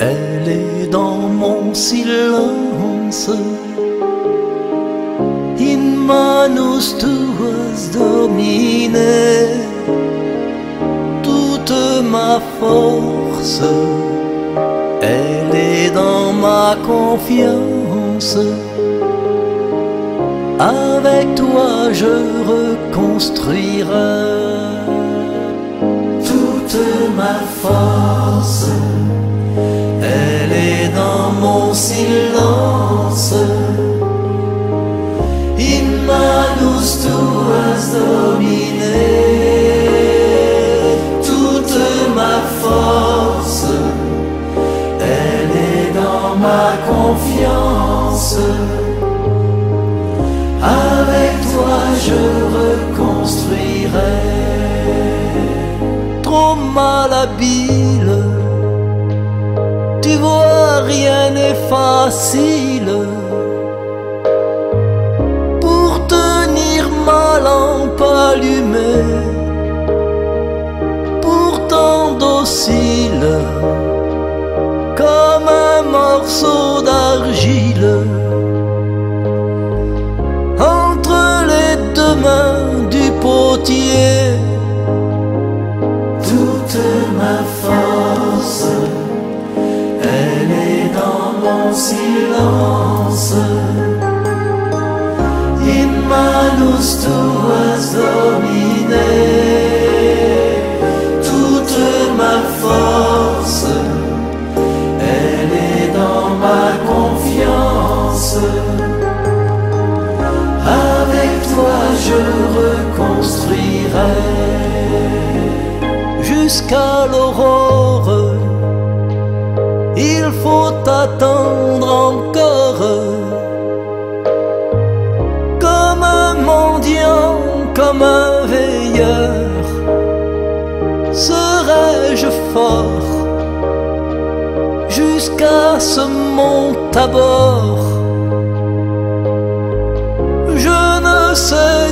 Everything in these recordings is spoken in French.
elle est dans mon silence. In manus tuas domine, toute ma force, elle est dans ma confiance. Avec toi je reconstruirai Avec toi je reconstruirai trop malhabile. Tu vois, rien n'est facile. Pour tenir ma lampe allumée, pourtant docile, comme un morceau d'argile. Entre les deux mains du potier, toute ma force, elle est dans mon silence. In manus tuas Avec toi je reconstruirai jusqu'à l'aurore. Il faut attendre encore. Comme un mendiant, comme un veilleur, serai-je fort jusqu'à ce mont à. listen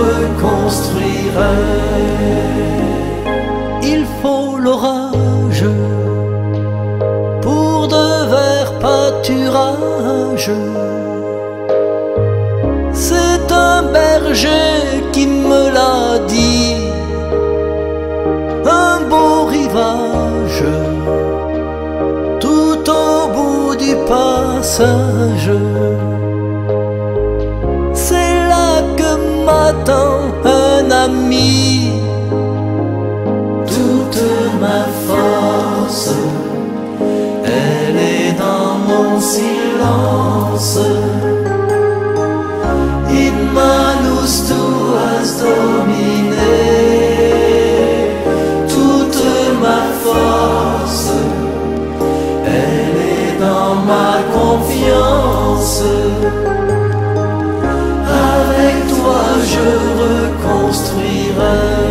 reconstruirai il faut l'orage pour de verts pâturages. C'est un berger qui me l'a dit, un beau rivage tout au bout du passage. Un ami toute ma force, elle est dans mon silence. construire.